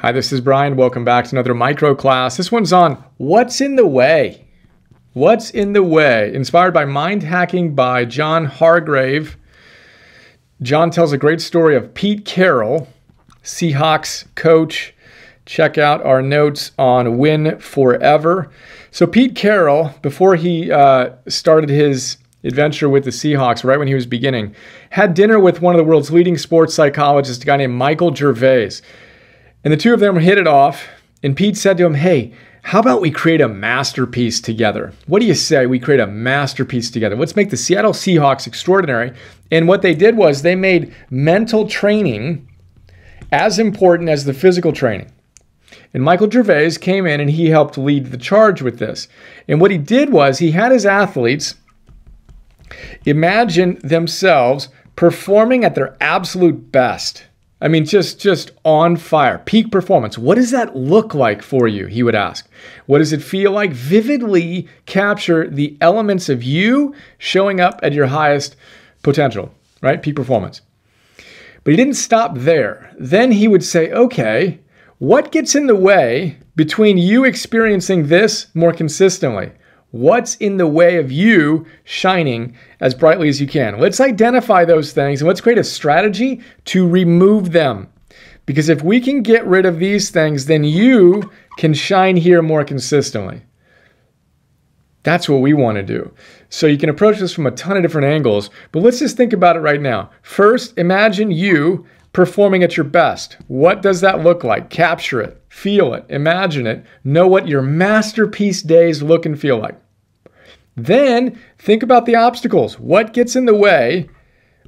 Hi, this is Brian. Welcome back to another micro class. This one's on what's in the way. What's in the way? Inspired by Mind Hacking by John Hargrave. John tells a great story of Pete Carroll, Seahawks coach. Check out our notes on Win Forever. So, Pete Carroll, before he uh, started his adventure with the Seahawks, right when he was beginning, had dinner with one of the world's leading sports psychologists, a guy named Michael Gervais. And the two of them hit it off. And Pete said to him, Hey, how about we create a masterpiece together? What do you say we create a masterpiece together? Let's make the Seattle Seahawks extraordinary. And what they did was they made mental training as important as the physical training. And Michael Gervais came in and he helped lead the charge with this. And what he did was he had his athletes imagine themselves performing at their absolute best. I mean, just just on fire, peak performance. What does that look like for you? He would ask. What does it feel like? Vividly capture the elements of you showing up at your highest potential, right? Peak performance. But he didn't stop there. Then he would say, okay, what gets in the way between you experiencing this more consistently? What's in the way of you shining as brightly as you can? Let's identify those things and let's create a strategy to remove them. Because if we can get rid of these things, then you can shine here more consistently. That's what we want to do. So you can approach this from a ton of different angles, but let's just think about it right now. First, imagine you performing at your best. What does that look like? Capture it, feel it, imagine it, know what your masterpiece days look and feel like. Then think about the obstacles. What gets in the way?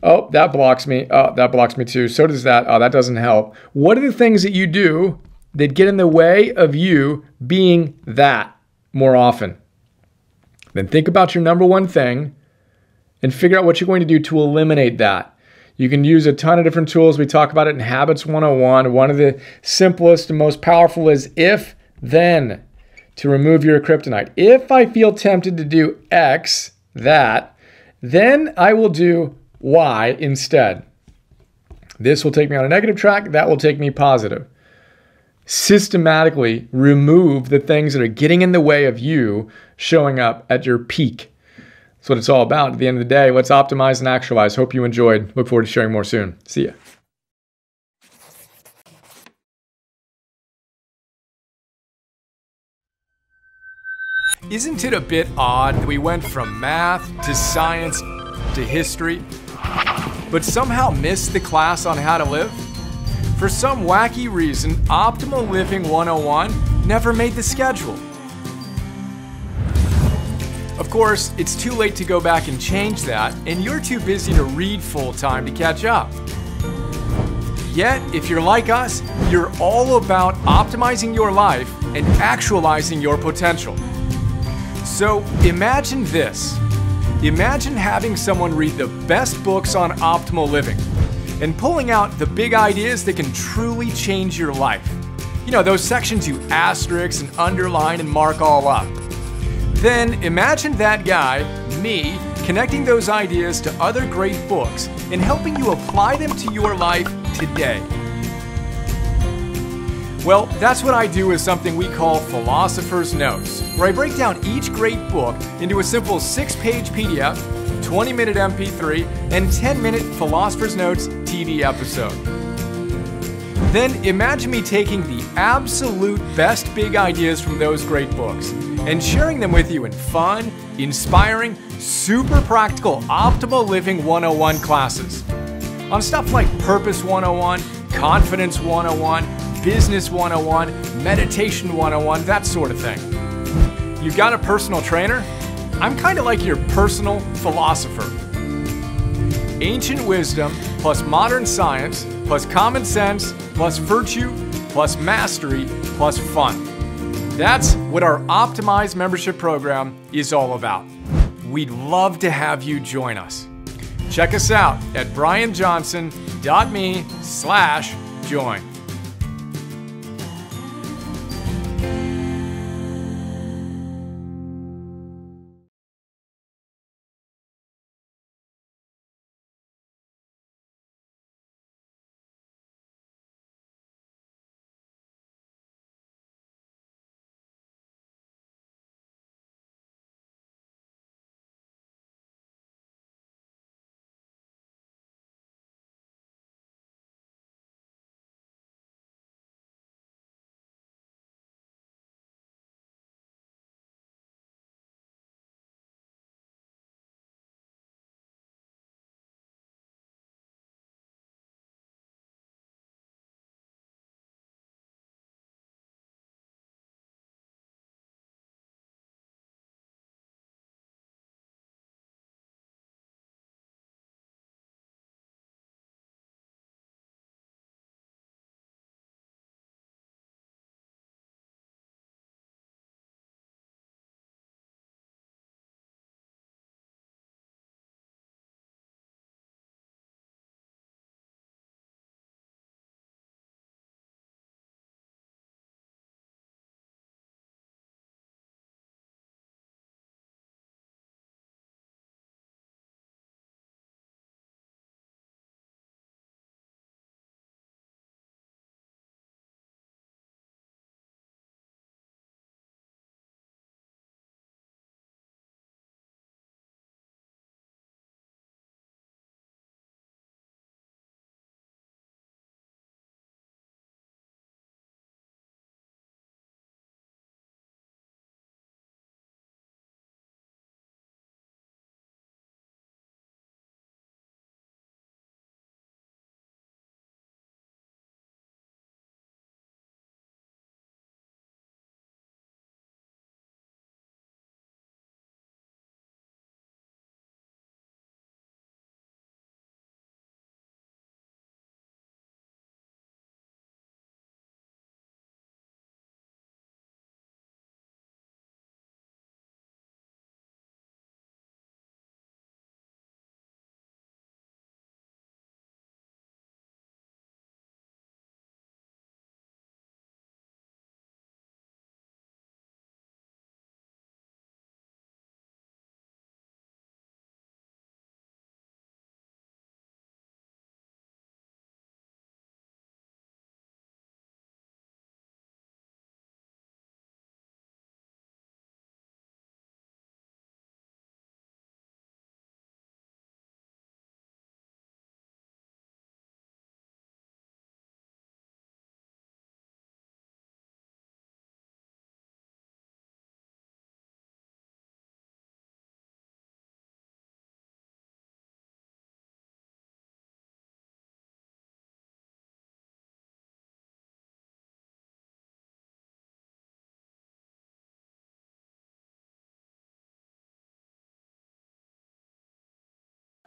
Oh, that blocks me. Oh, that blocks me too. So does that. Oh, that doesn't help. What are the things that you do that get in the way of you being that more often? Then think about your number one thing and figure out what you're going to do to eliminate that. You can use a ton of different tools. We talk about it in Habits 101. One of the simplest and most powerful is if then to remove your kryptonite. If I feel tempted to do X, that, then I will do Y instead. This will take me on a negative track, that will take me positive. Systematically remove the things that are getting in the way of you showing up at your peak. That's what it's all about. At the end of the day, let's optimize and actualize. Hope you enjoyed. Look forward to sharing more soon. See ya. Isn't it a bit odd that we went from math to science to history, but somehow missed the class on how to live? For some wacky reason, Optimal Living 101 never made the schedule. Of course, it's too late to go back and change that, and you're too busy to read full time to catch up. Yet, if you're like us, you're all about optimizing your life and actualizing your potential. So imagine this. Imagine having someone read the best books on optimal living and pulling out the big ideas that can truly change your life. You know, those sections you asterisk and underline and mark all up. Then imagine that guy, me, connecting those ideas to other great books and helping you apply them to your life today. Well, that's what I do with something we call Philosopher's Notes, where I break down each great book into a simple six page PDF, 20 minute MP3, and 10 minute Philosopher's Notes TV episode. Then imagine me taking the absolute best big ideas from those great books and sharing them with you in fun, inspiring, super practical Optimal Living 101 classes. On stuff like Purpose 101, Confidence 101, Business 101, Meditation 101, that sort of thing. You've got a personal trainer? I'm kind of like your personal philosopher. Ancient wisdom plus modern science plus common sense plus virtue plus mastery plus fun. That's what our optimized membership program is all about. We'd love to have you join us. Check us out at brianjohnson.me slash join.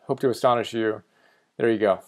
Hope to astonish you. There you go.